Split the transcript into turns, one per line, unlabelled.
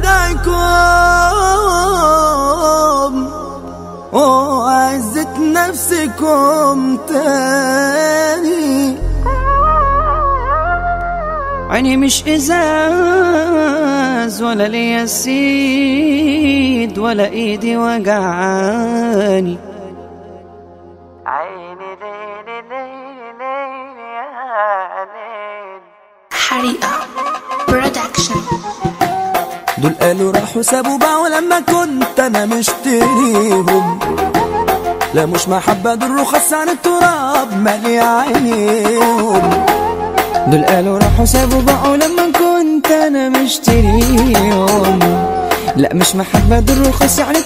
هداكم وعزت نفسكم تاني.
عيني مش إزاز ولا ليا سيد ولا إيدي وجعاني. عيني ليلي ليلي ليلي يا ليل.
حريقة. برودكشن
دول قالوا راحوا سابوا باعوا لما كنت أنا مشتريهم. لا مش محبة دول رخص عن التراب مالي عينيهم.
دول قالوا راحوا سابوا بقوا لما كنت أنا مشتريهم. لا مش محبة دول رخص يعني